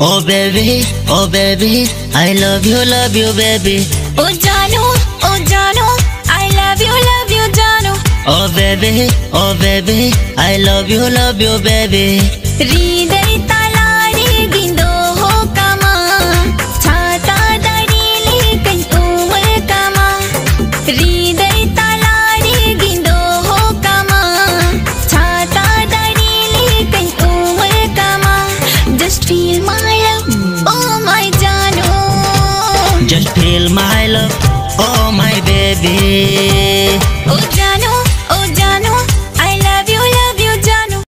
oh baby, oh baby, I love you, love you, baby. Oh Janu, oh Janu, I love you, love you, Janu. Oh baby, oh baby, I love you, love you, baby. Re Just feel my love, oh my baby.